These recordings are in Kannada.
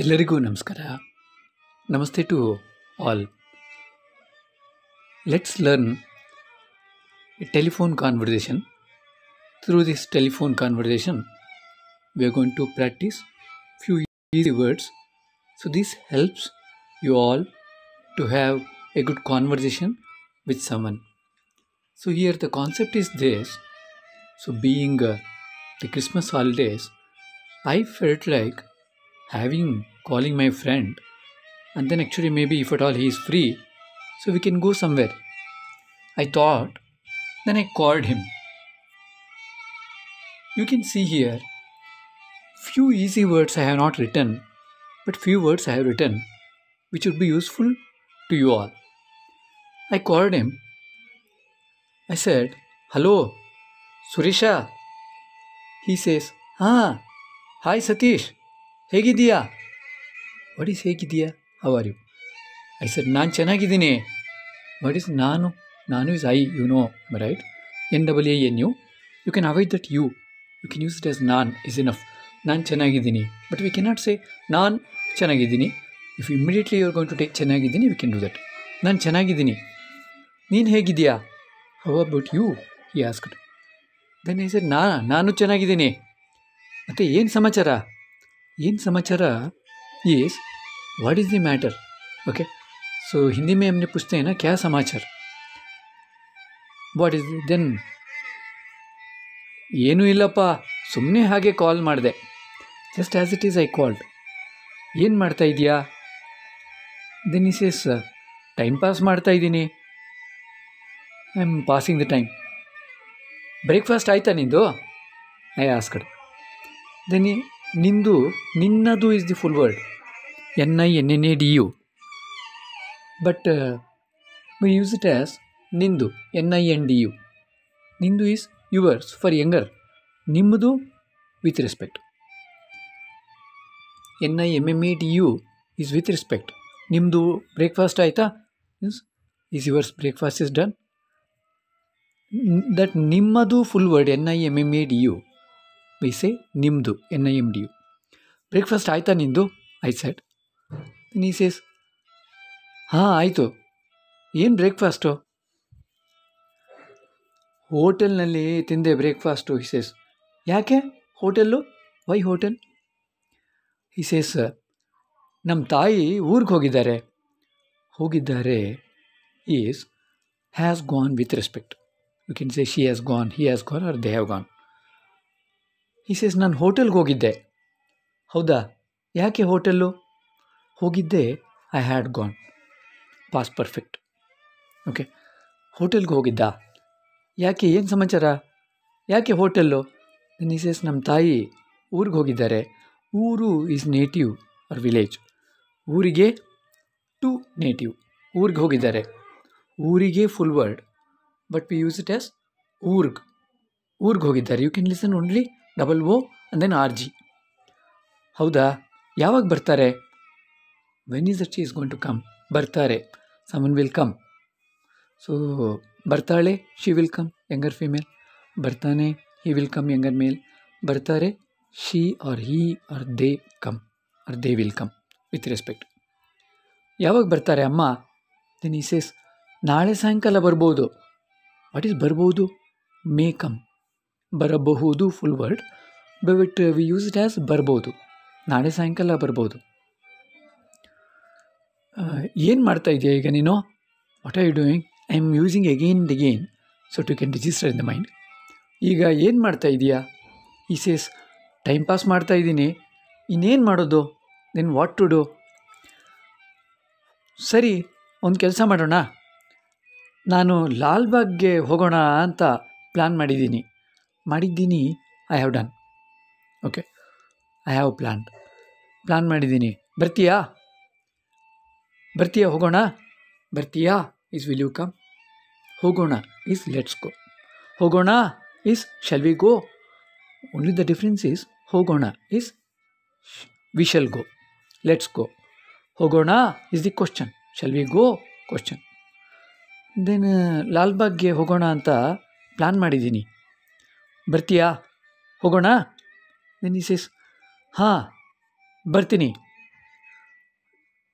ಎಲ್ಲರಿಗೂ ನಮಸ್ಕಾರ namaste to all let's learn a telephone conversation through this telephone conversation we are going to practice few easy words so this helps you all to have a good conversation with someone so here the concept is this so being uh, the christmas holidays i felt like having calling my friend and then actually maybe if at all he is free so we can go somewhere i thought then i called him you can see here few easy words I have not written, but few words I have written which would be useful to you all. I called him. I said, Hello, Surisha. He says, Ah, hi Satish. ಹೇಗಿದ್ದೀಯಾ? ವಾಟ್ ಈಸ್ ಹೇಗಿದ್ದೀಯಾ? How are you I sir ನಾನು ಚೆನ್ನಾಗಿದ್ದೀನಿ. ವಾಟ್ ಈಸ್ ನಾನು? ನಾನು is I you know write N double A N U you can avoid that you you can use it as non is enough ನಾನು ಚೆನ್ನಾಗಿದ್ದೀನಿ. ಬಟ್ ವಿ ಕೆನಾಟ್ ಸೇ ನಾನು ಚೆನ್ನಾಗಿದ್ದೀನಿ. If immediately your going to take ಚೆನ್ನಾಗಿದ್ದೀನಿ ವಿ ಕ್ಯಾನ್ ಡೂ ದಟ್ ನಾನು ಚೆನ್ನಾಗಿದ್ದೀನಿ. ನೀನು ಹೇಗಿದೆಯಾ ಹೌ ಅಬೌಟ್ ಯು ಈ ದೆನ್ ಐ ಸರ್ ನಾ, ನಾನು ಚೆನ್ನಾಗಿದ್ದೀನಿ. ಮತ್ತು ಏನು ಸಮಾಚಾರ? ಏನು ಸಮಾಚಾರ is what is the matter okay so Hindi में हमने पूछते हैं ना क्या समाचार ವಾಟ್ ಇಸ್ ದೆನ್ ಏನೂ ಇಲ್ಲಪ್ಪ ಸುಮ್ಮನೆ ಹಾಗೆ ಕಾಲ್ ಮಾಡಿದೆ just as it is I called ಏನು ಮಾಡ್ತಾ ಇದೆಯಾ then is yes time pass ಮಾಡ್ತಾ ಇದ್ದೀನಿ I am passing the time breakfast ಆಯ್ತಾ ನಿಂದು ಐ ಆಸ್ಕಡ್ ದೆನ್ ನಿಂದು, ನಿನ್ನದು is the full word N I N N A D U. But we use it as ನಿಂದು, N I N D U. ನಿಂದು ಈಸ್ ಯುವರ್ಸ್ ಫಾರ್ ಯಂಗರ್ ನಿಮ್ಮದು with respect N I M M A D U is with respect ನಿಮ್ಮದು ಬ್ರೇಕ್ಫಾಸ್ಟ್ ಆಯಿತಾ? Means is yours breakfast is done that ನಿಮ್ಮದು full word N I M M A D U. Say ನಿಮ್ಮದು N I M D U. Breakfast ಆಯಿತಾ ನಿಂದು? ಐ ಸೆಟ್ ನೀ ಸೇಸ್ ಹಾಂ, ಆಯಿತು. ಏನು ಬ್ರೇಕ್ಫಾಸ್ಟು ಹೋಟೆಲ್ನಲ್ಲಿ ತಿಂದೆ ಬ್ರೇಕ್ಫಾಸ್ಟು ಹಿಸೇಸ್ ಯಾಕೆ? ಹೋಟೆಲ್ಲು? Y hotel? ಹಿಸೇಸ್ ನಮ್ಮ ತಾಯಿ ಊರಿಗೆ ಹೋಗಿದ್ದಾರೆ. ಹೋಗಿದ್ದಾರೆ? Is has gone with respect you can say she has gone he has gone or they have gone he says ನಾನು ಹೋಟೆಲ್ಗೆ ಹೋಗಿದ್ದೆ. ಹೌದಾ? ಯಾಕೆ ಹೋಟೆಲ್ಲು? ಹೋಗಿದ್ದೆ I had gone past perfect okay ಹೋಟೆಲ್ಗೆ ಹೋಗಿದ್ದ. ಯಾಕೆ? ಏನು ಸಮಾಚಾರ? ಯಾಕೆ ಹೋಟೆಲ್ಲು? ನಿಸೇಸ್ ನಮ್ಮ ತಾಯಿ ಊರಿಗೆ ಹೋಗಿದ್ದಾರೆ. ಊರು ಈಸ್ ನೇಟಿವ್ ಆರ್ ವಿಲೇಜ್ ಊರಿಗೆ ಟು ನೇಟಿವ್ ಊರಿಗೆ ಹೋಗಿದ್ದಾರೆ. ಊರಿಗೆ full word but we use it as ಊರ್ಗ್. ಊರಿಗೆ ಹೋಗಿದ್ದಾರೆ. You can listen only double O and then R G ಹೌದಾ? ಯಾವಾಗ ಬರ್ತಾರೆ? When is that she is going to come ಬರ್ತಾರೆ. ಸಮನ್ ವಿಲ್ ಕಮ್ ಸೊ ಬರ್ತಾಳೆ? She will come younger female ಬರ್ತಾನೆ? He will come younger male ಬರ್ತಾರೆ? She or he or they come or they will come with respect ಯಾವಾಗ ಬರ್ತಾರೆ ಅಮ್ಮ? ದೆನ್ ಈ ಸೇಸ್ ನಾಳೆ ಸಾಯಂಕಾಲ ಬರ್ಬೋದು. ವಾಟ್ ಈಸ್ ಬರ್ಬೋದು? ಮೇ ಕಮ್ ಬರಬಹುದು full word but we use it as ಬರ್ಬೋದು. ನಾಳೆ ಸಾಯಂಕಾಲ ಬರ್ಬೋದು. ಏನು ಮಾಡ್ತಾ ಇದೆಯಾ ಈಗ ನೀನು? What are you doing I am using again and again so to can register in the mind ಈಗ ಏನು ಮಾಡ್ತಾ ಇದೆಯಾ? ಈ ಸೇಸ್ ಟೈಮ್ ಪಾಸ್ ಮಾಡ್ತಾ ಇದ್ದೀನಿ. ಇನ್ನೇನು ಮಾಡೋದು? ದೆನ್ ವಾಟ್ ಟು ಡೂ ಸರಿ, ಒಂದು ಕೆಲಸ ಮಾಡೋಣ. ನಾನು ಲಾಲ್ಬಾಗ್ಗೆ ಹೋಗೋಣ ಅಂತ ಪ್ಲ್ಯಾನ್ ಮಾಡಿದ್ದೀನಿ. ಮಾಡಿದ್ದೀನಿ. I have done okay I have plan plan ಮಾಡಿದ್ದೀನಿ. ಬರ್ತೀಯಾ? ಬರ್ತೀಯಾ ಹೋಗೋಣ? ಬರ್ತೀಯಾ? ಇಸ್ ವಿಲ್ ಯು ಕಮ್ ಹೋಗೋಣ. ಇಸ್ ಲೆಟ್ಸ್ ಗೋ ಹೋಗೋಣ? Is shall we go only the difference is ಹೋಗೋಣ. Is we shall go let's go ಹೋಗೋಣ? Is the question shall we go question then ಲಾಲ್ಬಾಗ್ಗೆ ಹೋಗೋಣ ಅಂತ ಪ್ಲ್ಯಾನ್ ಮಾಡಿದ್ದೀನಿ. ಬರ್ತೀಯಾ? ಹೋಗೋಣ? ದೆನ್ ಇಸ್ ಇಸ್ ಹಾಂ, ಬರ್ತೀನಿ.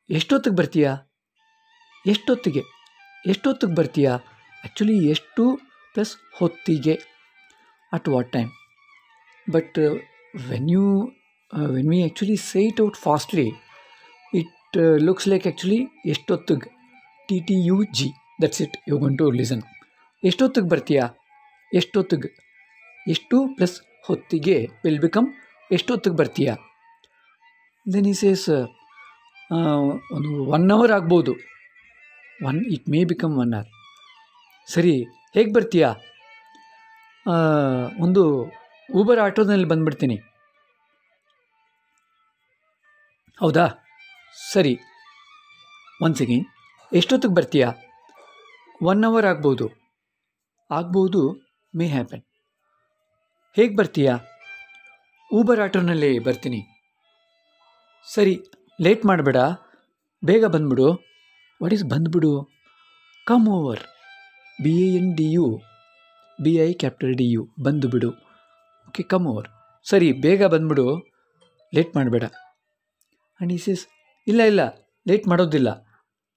ಎಷ್ಟೊತ್ತಿಗೆ ಬರ್ತೀಯಾ? ಎಷ್ಟೊತ್ತಿಗೆ? ಎಷ್ಟೊತ್ತಿಗೆ ಬರ್ತೀಯಾ? ಆ್ಯಕ್ಚುಲಿ ಎಷ್ಟು ಪ್ಲಸ್ ಹೊತ್ತಿಗೆ? At what time? But, when you, when we actually say it out fastly, it looks like actually ಎಷ್ಟೊತ್ತಿಗೆ? T T U G, that's it. You going to listen. ಎಷ್ಟೊತ್ತಿಗೆ ಬರ್ತೀಯಾ? ಎಷ್ಟೊತ್ತಿಗೆ? ಎಷ್ಟು ಪ್ಲಸ್ ಹೊತ್ತಿಗೆ ವಿಲ್ ಬಿಕಮ್ ಎಷ್ಟೊತ್ತಿಗೆ ಬರ್ತೀಯಾ? ದೆನ್ ಈ ಸೇಸ್ ಒಂದು ಒನ್ ಅವರ್ ಆಗ್ಬೋದು. One it may become one hour ಸರಿ, ಹೇಗೆ ಬರ್ತೀಯಾ? ಒಂದು ಊಬರ್ ಆಟೋದಲ್ಲಿ ಬಂದುಬಿಡ್ತೀನಿ. ಹೌದಾ? ಸರಿ. ಒನ್ ಸೆಕೆಂಡ್ ಎಷ್ಟೊತ್ತಿಗೆ ಬರ್ತೀಯಾ? ಒನ್ ಅವರ್ ಆಗ್ಬೋದು. ಆಗ್ಬೋದು ಮೇ ಹ್ಯಾಪನ್ ಹೇಗೆ ಬರ್ತೀಯಾ? ಊಬರ್ ಆಟೋನಲ್ಲಿ ಬರ್ತೀನಿ. ಸರಿ, ಲೇಟ್ ಮಾಡಬೇಡ. ಬೇಗ ಬಂದ್ಬಿಡು. ವಾಟ್ ಈಸ್ ಬಂದ್ಬಿಡು? Come over B A N D U B I capital D U ಬಂದು ಬಿಡು ಓಕೆ ಕಮ್ ಓವರ್ ಸರಿ, ಬೇಗ ಬಂದ್ಬಿಡು. ಲೇಟ್ ಮಾಡಬೇಡ. ಆ್ಯಂಡ್ ಈಸ್ ಇಸ್ ಇಲ್ಲ ಇಲ್ಲ, ಲೇಟ್ ಮಾಡೋದಿಲ್ಲ.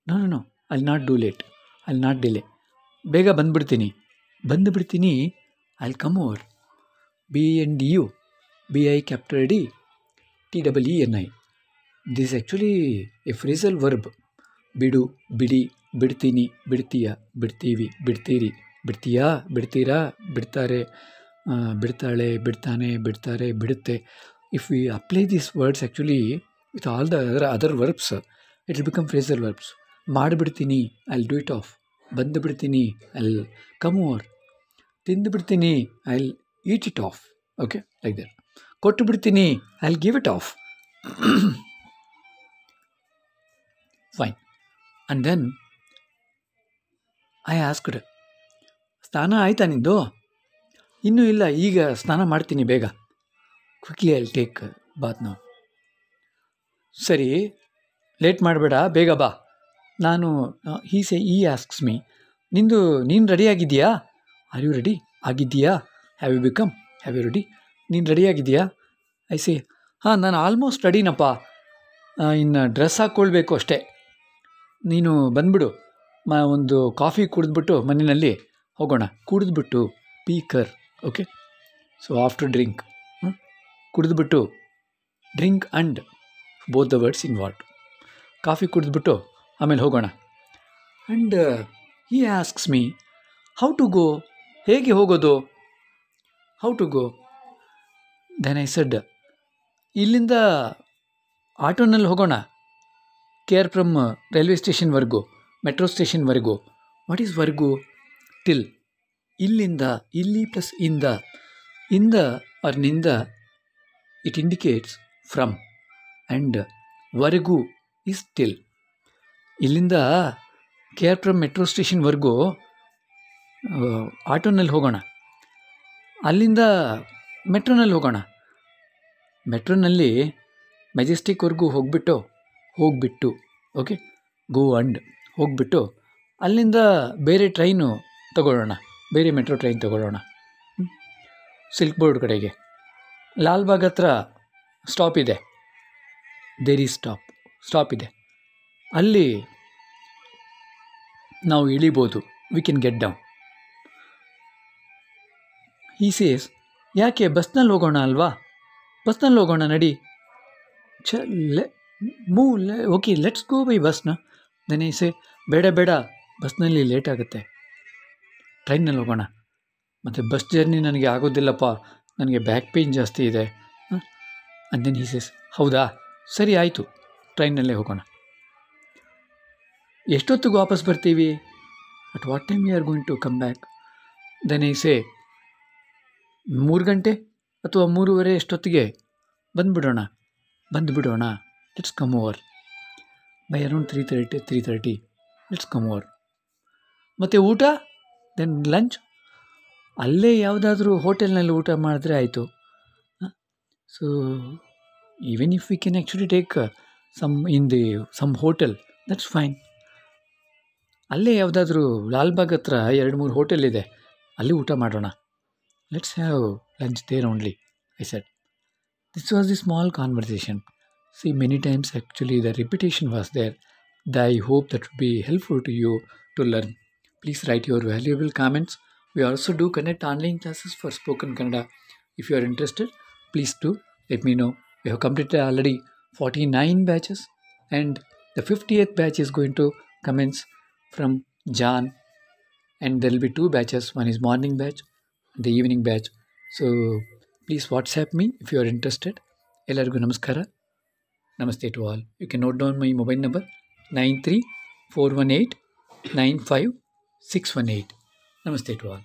ನೋ ನೋ ಅಲ್ಲಿ ನಾಟ್ ಡೂ ಲೇಟ್ ಅಲ್ಲಿ ನಾಟ್ ಡಿಲೇ ಬೇಗ ಬಂದುಬಿಡ್ತೀನಿ. ಬಂದುಬಿಡ್ತೀನಿ. I come over B N D U B I capital D T double E N I this actually a phrasal verb ಬಿಡು ಬಿಡಿ ಬಿಡ್ತೀನಿ ಬಿಡ್ತೀಯ ಬಿಡ್ತೀವಿ ಬಿಡ್ತೀರಿ ಬಿಡ್ತೀಯಾ ಬಿಡ್ತೀರಾ ಬಿಡ್ತಾರೆ ಆ, ಬಿಡ್ತಾಳೆ ಬಿಡ್ತಾನೆ ಬಿಡ್ತಾರೆ ಬಿಡುತ್ತೆ if we apply these words actually with all the other other verbs it will become phrasal verbs ಮಾಡಿಬಿಡ್ತೀನಿ ಐಲ್ ಡೂ ಇಟ್ ಆಫ್ ಬಂದು ಬಿಡ್ತೀನಿ ಐಲ್ ಕಮ್ ಓವರ್ ತಿಂದು ಬಿಡ್ತೀನಿ I'll eat it off okay like that ಕೊಟ್ಟು ಬಿಡ್ತೀನಿ I'll give it off fine and then I asked ಸ್ನಾನ ಆಯ್ತಾ ನಿಂದು? ಇನ್ನೂ ಇಲ್ಲ, ಈಗ ಸ್ನಾನ ಮಾಡ್ತೀನಿ ಬೇಗ. ಕ್ವಿಕ್ಲಿ ಐಲ್ ಟೇಕ್ ಬಾತ್ ನಾವು ಸರಿ ಲೇಟ್ ಮಾಡಬೇಡ, ಬೇಗ ಬಾ. ನಾನು ಹೀಸೆ ಈ ಆಸ್ಕ್ಸ್ ಮೀ ನಿಂದು, ನೀನು ರೆಡಿ ಆಗಿದೆಯಾ are you ready ಆಗಿದ್ದೀಯಾ? Have you become have you ready ನೀನು ರೆಡಿಯಾಗಿದೆಯಾ ಐ ಸಿ ಹಾಂ, ನಾನು ಆಲ್ಮೋಸ್ಟ್ ರೆಡಿನಪ್ಪ ಇನ್ನು ಡ್ರೆಸ್ ಹಾಕ್ಕೊಳ್ಬೇಕು ಅಷ್ಟೇ. ನೀನು ಬಂದ್ಬಿಡು. ಮ, ಒಂದು ಕಾಫಿ ಕುಡಿದ್ಬಿಟ್ಟು ಮನೆಯಲ್ಲಿ ಹೋಗೋಣ. ಕುಡಿದ್ಬಿಟ್ಟು ಪೀಕರ್ okay so after drink ಕುಡಿದ್ಬಿಟ್ಟು drink and both the words in what coffee ಕುಡಿದ್ಬಿಟ್ಟು ಆಮೇಲೆ ಹೋಗೋಣ. And he asks me how to go ಹೇಗೆ ಹೋಗೋದು? How to go then I said ಇಲ್ಲಿಂದ ಆಟೋನಲ್ಲಿ ಹೋಗೋಣ. ಕೆ ಆರ್ ಫ್ರಮ್ ರೈಲ್ವೆ ಸ್ಟೇಷನ್ವರೆಗೂ ಮೆಟ್ರೋ ಸ್ಟೇಷನ್ವರೆಗೂ ವಾಟ್ ಈಸ್ ವರ್ಗು? ಟಿಲ್ ಇಲ್ಲಿಂದ, ಇಲ್ಲಿ ಪ್ಲಸ್ ಇಂದ. ಇಂದ ಆರ್ನಿಂದ ಇಟ್ ಇಂಡಿಕೇಟ್ಸ್ ಫ್ರಮ್ ಆ್ಯಂಡ್ ವರೆಗೂ ಈಸ್ ಟಿಲ್ ಇಲ್ಲಿಂದ ಕೆ ಆರ್ ಫ್ರಮ್ ಮೆಟ್ರೋ ಸ್ಟೇಷನ್ವರೆಗೂ ಆಟೋನಲ್ಲಿ ಹೋಗೋಣ. ಅಲ್ಲಿಂದ ಮೆಟ್ರೋನಲ್ಲಿ ಹೋಗೋಣ. ಮೆಟ್ರೋನಲ್ಲಿ ಮೆಜೆಸ್ಟಿಕ್ವರೆಗೂ ಹೋಗಿಬಿಟ್ಟು ಹೋಗಿಬಿಟ್ಟು, ಓಕೆ? ಗೋ ಅಂಡ್ ಹೋಗಿಬಿಟ್ಟು ಅಲ್ಲಿಂದ ಬೇರೆ ಟ್ರೈನು ತಗೊಳ್ಳೋಣ. ಬೇರೆ ಮೆಟ್ರೋ ಟ್ರೈನ್ ತಗೊಳ್ಳೋಣ? ಸಿಲ್ಕ್ ಬೋರ್ಡ್ ಕಡೆಗೆ. ಲಾಲ್ಬಾಗ್ ಹತ್ರ ಸ್ಟಾಪ್ ಇದೆ. ದೇರಿ ಸ್ಟಾಪ್. ಸ್ಟಾಪ್ ಇದೆ. ಅಲ್ಲಿ ನಾವು ಇಳಿಬೋದು. We can get down. He says ಯಾಕೆ ಬಸ್ನಲ್ಲಿ ಹೋಗೋಣ ಅಲ್ವಾ? ಬಸ್ನಲ್ಲಿ ಹೋಗೋಣ ನಡಿ. ಛ, ಲೆ, ಮೂ, ಲೆ, ಓಕೆ, ಲೆಟ್ಸ್ ಗೋ ಬೈ ಬಸ್ನ. ದೆನ್ ಸೇ ಬೇಡ ಬೇಡ, ಬಸ್ನಲ್ಲಿ ಲೇಟ್ ಆಗುತ್ತೆ. ಟ್ರೈನಲ್ಲಿ ಹೋಗೋಣ. ಮತ್ತು ಬಸ್ ಜರ್ನಿ ನನಗೆ ಆಗೋದಿಲ್ಲಪ್ಪ. ನನಗೆ ಬ್ಯಾಕ್ ಪೇಯ್ನ್ ಜಾಸ್ತಿ ಇದೆ. ದೆನ್ ಹಿ ಸೇಸ್ ಹೌದಾ? ಸರಿ, ಆಯಿತು. ಟ್ರೈನಲ್ಲೇ ಹೋಗೋಣ. ಎಷ್ಟೊತ್ತಿಗೆ ವಾಪಸ್ ಬರ್ತೀವಿ? At what time you are going to come back then I say ಮೂರು ಗಂಟೆ ಅಥವಾ ಮೂರುವರೆ ಎಷ್ಟೊತ್ತಿಗೆ? ಬಂದುಬಿಡೋಣ ಬಂದುಬಿಡೋಣ. Let's come over by around three thirty three thirty let's come over ಮತ್ತು ಊಟ? ದೆನ್ ಲಂಚ್ ಅಲ್ಲೇ ಯಾವುದಾದ್ರೂ ಹೋಟೆಲ್ನಲ್ಲಿ ಊಟ ಮಾಡಿದ್ರೆ ಆಯಿತು. So even if we can actually take some in the some hotel that's fine ಅಲ್ಲೇ ಯಾವುದಾದ್ರೂ ಲಾಲ್ಬಾಗ್ ಹತ್ರ ಎರಡು ಮೂರು ಹೋಟೆಲ್ ಇದೆ, ಅಲ್ಲಿ ಊಟ ಮಾಡೋಣ. Let's have lunch there only, I said. This was a small conversation. See, many times actually the repetition was there. I hope that would be helpful to you to learn. Please write your valuable comments. We also do connect online classes for spoken Kannada. If you are interested, please do let me know. We have completed already 49 batches and the 50th batch is going to commence from Jan and there will be two batches. One is morning batch, the evening batch. So please WhatsApp me if you are interested. ಎಲ್ಲರಿಗೂ ನಮಸ್ಕಾರ namaste to all you can note down my mobile number nine three four one eight nine five six one eight namaste to all